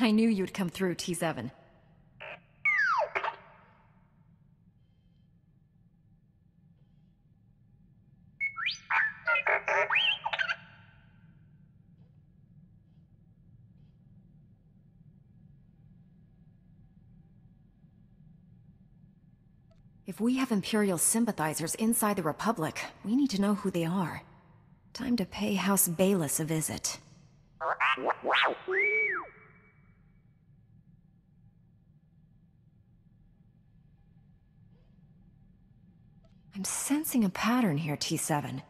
I knew you'd come through, T7. If we have Imperial sympathizers inside the Republic, we need to know who they are. Time to pay House Baylis a visit. I'm sensing a pattern here, T7.